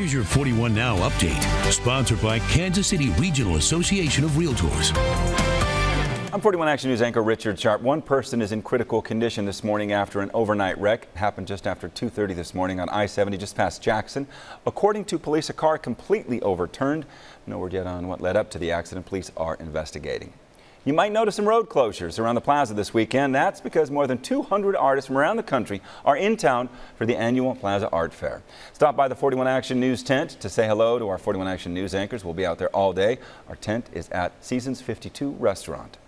Here's your 41 Now update, sponsored by Kansas City Regional Association of Realtors. I'm 41 Action News anchor Richard Sharp. One person is in critical condition this morning after an overnight wreck. It happened just after 2.30 this morning on I-70 just past Jackson. According to police, a car completely overturned. No word yet on what led up to the accident. Police are investigating. You might notice some road closures around the plaza this weekend. That's because more than 200 artists from around the country are in town for the annual Plaza Art Fair. Stop by the 41 Action News tent to say hello to our 41 Action News anchors. We'll be out there all day. Our tent is at Seasons 52 Restaurant.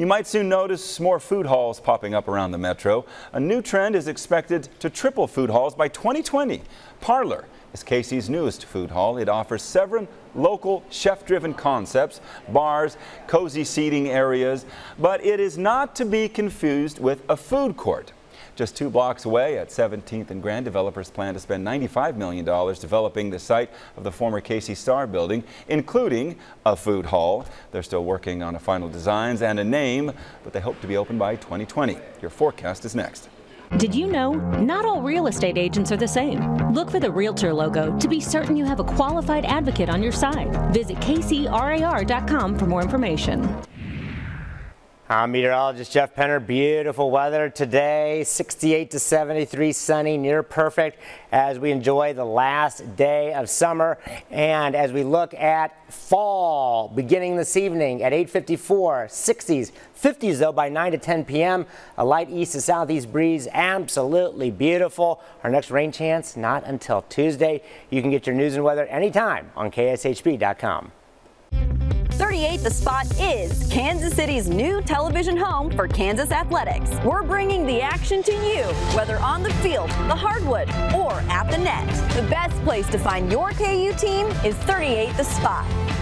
You might soon notice more food halls popping up around the metro. A new trend is expected to triple food halls by 2020. Parlor is KC's newest food hall. It offers seven local chef-driven concepts, bars, cozy seating areas, but it is not to be confused with a food court. Just two blocks away at 17th and Grand, developers plan to spend $95 million developing the site of the former KC Star building, including a food hall. They're still working on a final designs and a name, but they hope to be open by 2020. Your forecast is next. Did you know not all real estate agents are the same? Look for the Realtor logo to be certain you have a qualified advocate on your side. Visit kcrar.com for more information. I'm meteorologist Jeff Penner. Beautiful weather today, 68 to 73, sunny, near perfect as we enjoy the last day of summer. And as we look at fall beginning this evening at 8.54, 60s, 50s though by 9 to 10 p.m. A light east to southeast breeze, absolutely beautiful. Our next rain chance not until Tuesday. You can get your news and weather anytime on KSHB.com. 38 The Spot is Kansas City's new television home for Kansas athletics. We're bringing the action to you, whether on the field, the hardwood, or at the net. The best place to find your KU team is 38 The Spot.